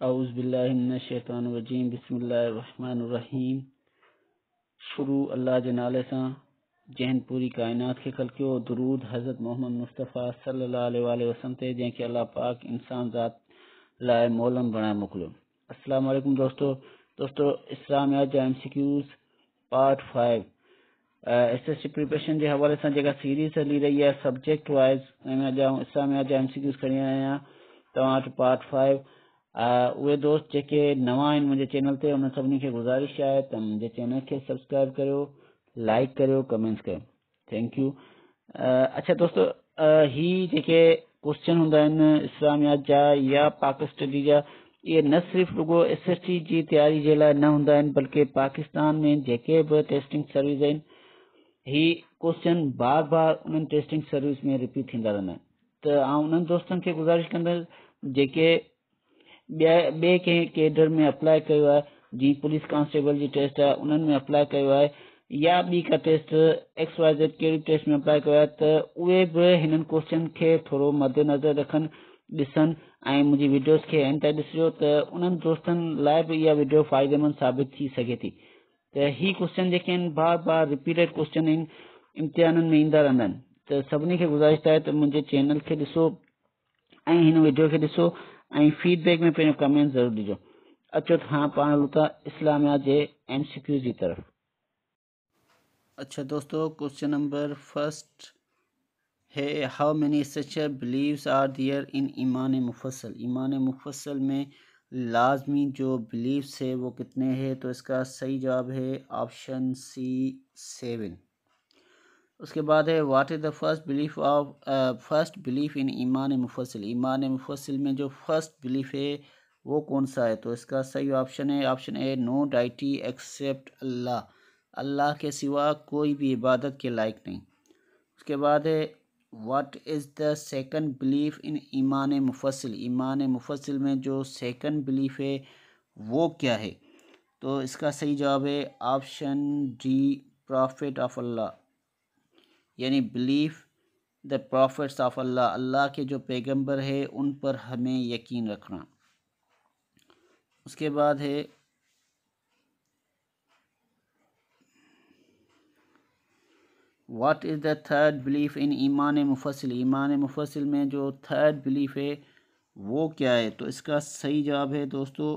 अउज़बिल्लिनशैतानरजीम बिस्मिल्लाहिर्रहमानिर्रहीम शुरू अल्लाह जे नाले सां जंहिं पूरी काइनात खे ख़लकियो दरूद हज़रत मोहम्मद मुस्तफ़ा अलैहि वसल्लम ते जंहिंखे अल्लाह पाक इंसान ज़ात लाइ मोलम बणाए मोकिलियो वालेकुम दोस्तों। दोस्तों, इस्लाम जा M C Qs part five S S C preparation जे हवाले सां जेका सीरीज़ हली रही आहे सब्जेक्ट वाइज़ इस्लाम जा एम सी क्यूज़ खणी आहियाँ तव्हां वटि पार्ट फाइव उहे दोस्त जेके नवां आहिनि मुंहिंजे चैनल ते, उन सभिनी खे गुज़ारिश आहे त मुंहिंजे चैनल खे सब्सक्राइब करियो लाइक करियो कमेंट्स करियो थैंक यू अच्छा दोस्तो ही जेके क्वेश्चन हूंदा आहिनि इस्लामियात जा या पाक स्टडी जा न सिर्फ़ रुगो एस एस टी जी तयारी जे लाइ न हूंदा आहिनि, बल्कि पाकिस्तान में जेके बि टेस्टिंग सर्विस आहिनि, ही क्वेश्चन बार बार उन्हनि टेस्टिंग सर्विस में रिपीट थींदा रहंदा आहिनि। त आउं उन्हनि गुज़ारिश कंदुसि, जेके ॿिए कंहिं केडर में अप्लाई कयो आहे जीअं पुलिस कांस्टेबल जी टेस्ट आहे, उन्हनि में अप्लाई कयो आहे, या ॿी का टेस्ट एक्स वाई ज़ेड कहिड़ी टेस्ट में अप्लाई कयो आहे, त उहे बि हिननि क्वेश्चन खे थोरो मद्देनज़र रखनि, ॾिसनि, ऐं मुंहिंजी वीडियोस खे एंड ताईं ॾिसिजो, त उन्हनि दोस्तनि लाइ बि इहा वीडियो फ़ाइदेमंद साबित थी सघे थी। त ही क्वेश्चन जेके आहिनि बार बार रिपीटेड क्वेश्चन आहिनि, इम्तिहाननि में ईंदा रहंदा आहिनि। त सभिनी खे गुज़ारिश आहे त मुंहिंजे चैनल खे ॾिसो, ऐं हिन वीडियो खे ॾिसो ऐं फीडबैक में पंहिंजो कमेंट ज़रूरु ॾिजो अचो त हाँ पाण हलूं था Islamia J M C Q जी तरफ़। अच्छा दोस्तों क्वेश्चन नंबर फ़र्स्ट है how many such believes are there in ईमान मुफसल ईमान मुफसल में लाजमी जो बिलीव्स है, वो कितने हैं? तो इसका सही जवाब है ऑप्शन सी सेवन उसके बाद है what is the first belief of first belief in ईमान मुफसिल ईमान मुफसिल में जो फ़र्स्ट बिलीफ है, वो कौन सा है? तो इसका सही ऑप्शन है option A no deity except Allah Allah के सिवा कोई भी इबादत के लायक नहीं। उसके बाद है what is the second belief in ईमान मुफसिल ईमान मुफसिल में जो सेकंड बिलीफ है, वो क्या है? तो इसका सही जवाब है option D prophet of Allah यानी belief the prophets of Allah Allah के जो पैगंबर है, उन पर हमें यकीन रखना। उसके बाद है what is the third belief in ईमान मुफसल ईमान मुफसल में जो थर्ड बिलीफ है, वो क्या है? तो इसका सही जवाब है दोस्तों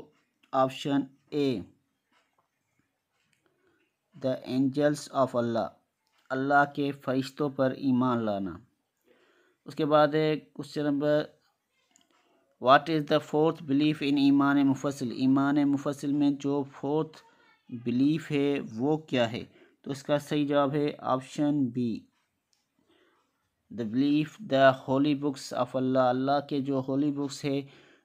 option A the angels of Allah Allah के फ़रिश्तों पर ईमान लाना। उसके बाद है, question number what is the fourth belief in ईमान मुफसल ईमान मुफसल में जो फोर्थ बिलीफ है, वो क्या है? तो इसका सही जवाब है option B the belief the holy books of Allah Allah के जो होली बुक्स है,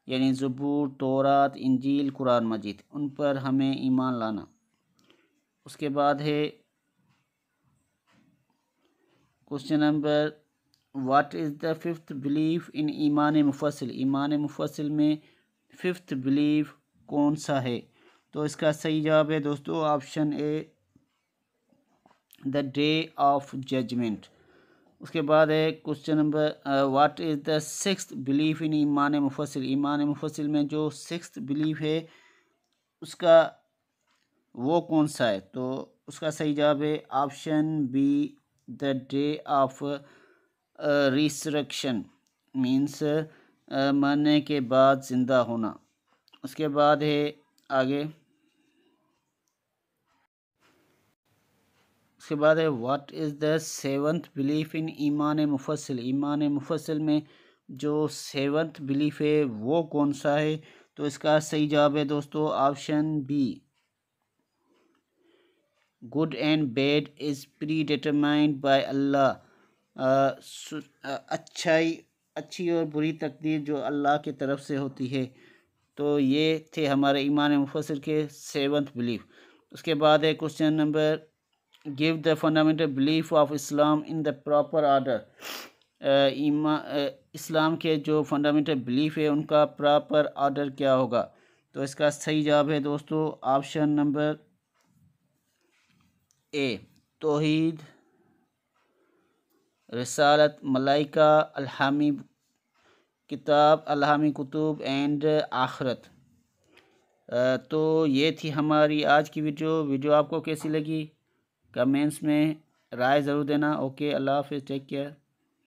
यानी ज़बूर, तौरात, इंजील, कुरान मजीद, उन पर हमें ईमान लाना। उसके बाद है question number what is the fifth belief in ईमान मुफसल ईमान मुफसल में फिफ्थ बिलीफ कौन सा है? तो इसका सही जवाब है दोस्तों option A the day of judgement उसके बाद है question number what is the six belief in ईमान मुफसल ईमान मुफसल में जो सिक्स बिलीफ है, उसका वो कौन सा है? तो उसका सही जवाब है option B the day of resurrection means मरने के बाद ज़िंदा होना। उसके बाद है आगे। उसके बाद है what is the seventh belief in ईमान मुफसल ईमान मुफसल में जो सेवंथ बिलीफ है, वो कौन सा है? तो इसका सही जवाब है दोस्तों option B good and bad is predetermined by Allah अच्छाई, अच्छी और बुरी तकदीर जो अल्लाह की तरफ़ से होती है। तो ये थे हमारे ईमान मुफसर के सेवंथ बिलीफ उसके बाद है question number give the fundamental belief of Islam in the proper order ईमा इस्लाम के जो फंडामेंटल बिलीफ है, उनका प्रॉपर आर्डर क्या होगा? तो इसका सही जवाब है दोस्तों ऑप्शन नंबर ए, तोहीद, रसालत, मलाइका, अलहामी, किताब, अलहामी कुतुब, एंड आखरत। तो ये थी हमारी आज की वीडियो। वीडियो आपको कैसी लगी? कमेंट्स में राय ज़रूर देना। ओके, अल्लाह हाफिज़, टेक केयर।